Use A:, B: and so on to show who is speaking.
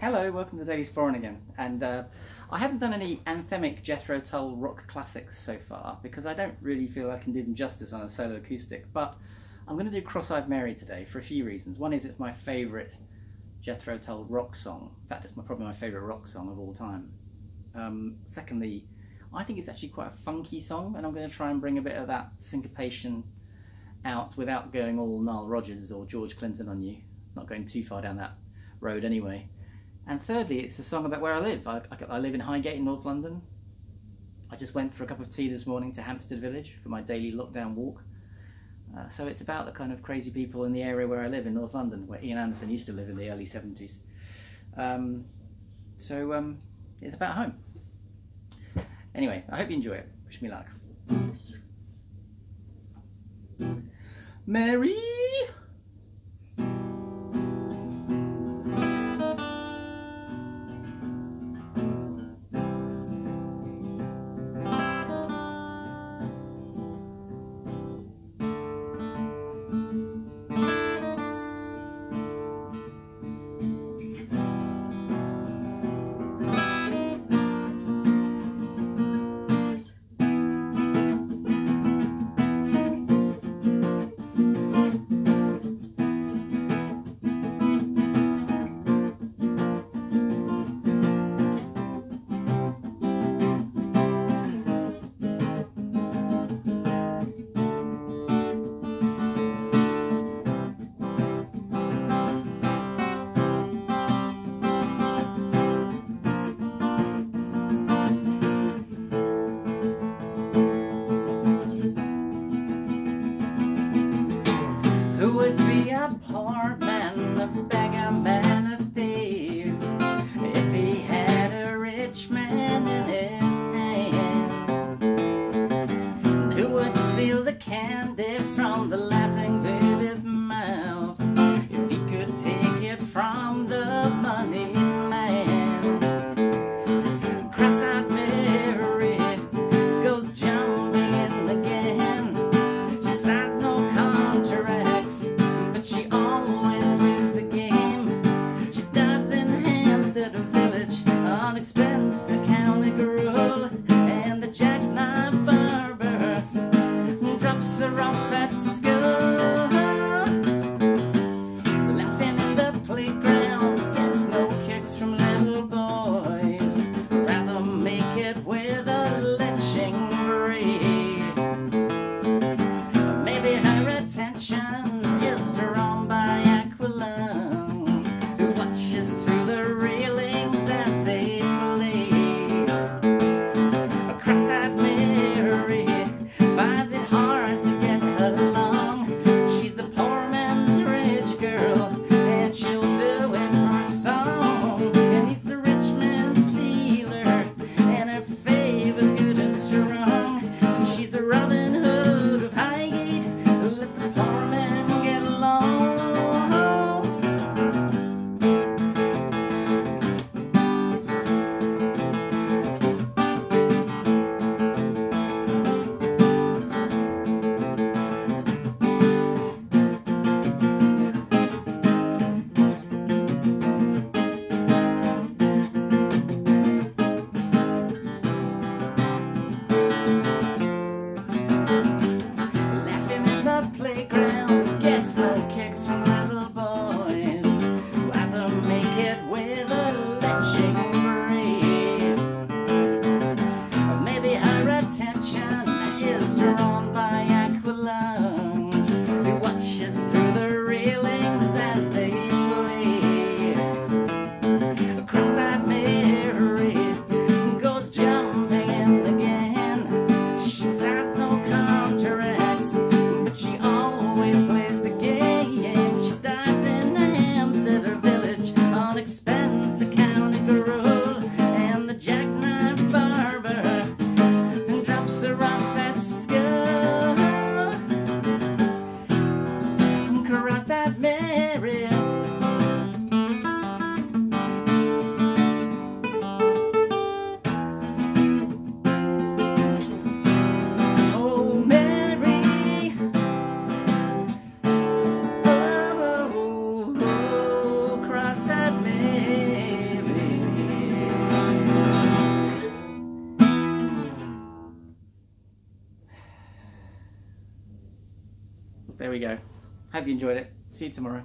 A: Hello, welcome to Daily Sporran again. And uh, I haven't done any anthemic Jethro Tull rock classics so far because I don't really feel I can do them justice on a solo acoustic. But I'm going to do Cross-Eyed Mary today for a few reasons. One is it's my favourite Jethro Tull rock song. In fact, it's my, probably my favourite rock song of all time. Um, secondly, I think it's actually quite a funky song, and I'm going to try and bring a bit of that syncopation out without going all Nile Rodgers or George Clinton on you. Not going too far down that road anyway. And thirdly, it's a song about where I live. I, I, live in Highgate in North London. I just went for a cup of tea this morning to Hampstead Village for my daily lockdown walk. Uh, so it's about the kind of crazy people in the area where I live in North London, where Ian Anderson used to live in the early 70s. Um, so um, it's about home. Anyway, I hope you enjoy it. Wish me luck. Mary! man, a beggar man, a thief. If he had a rich man in his hand, who would steal the candy from the laughing baby's mouth? If he could take it from the money man. Cross-eyed Mary goes jumping in. She signs no contracts, but she always there we go. Hope you enjoyed it. See you tomorrow.